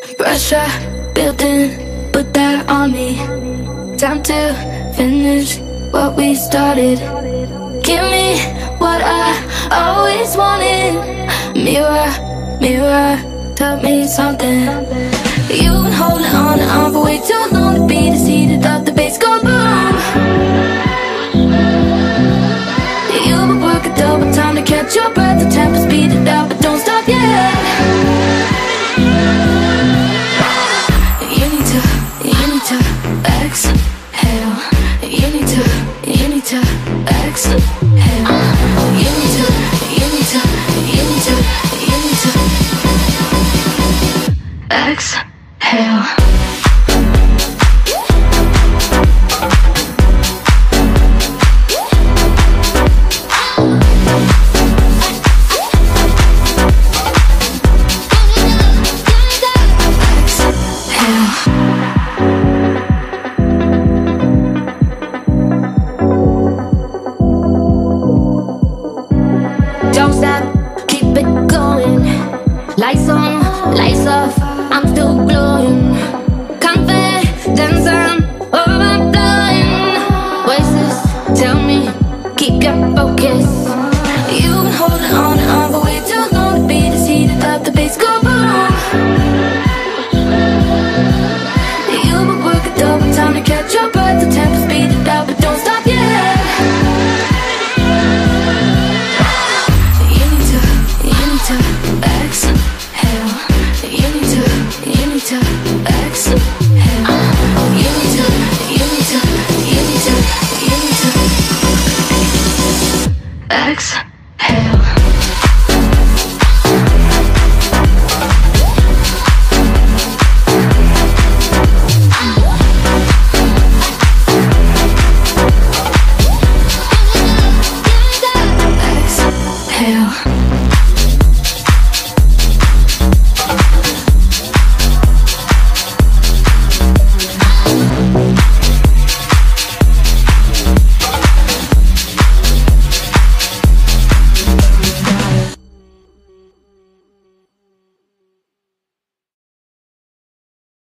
Pressure building, put that on me. Time to finish what we started. Give me what I always wanted. Mirror, mirror, tell me something. You need to, you need to. You need to, you need to, you need to, you need to. Exhale. thanks.